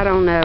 I don't know.